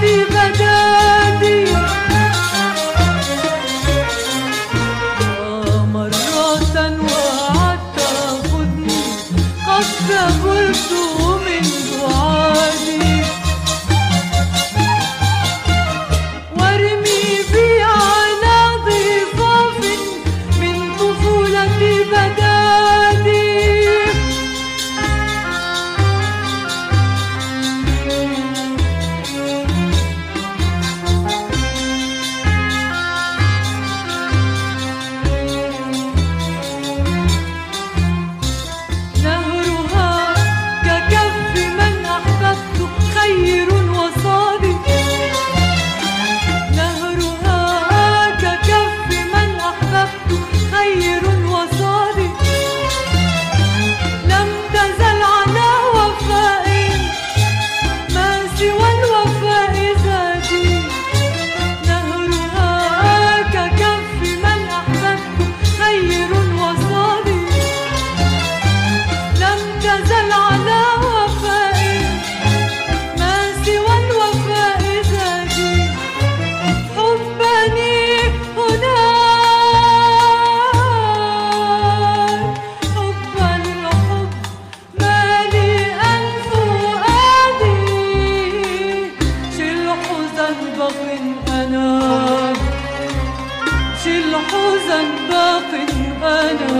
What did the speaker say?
Happy. 나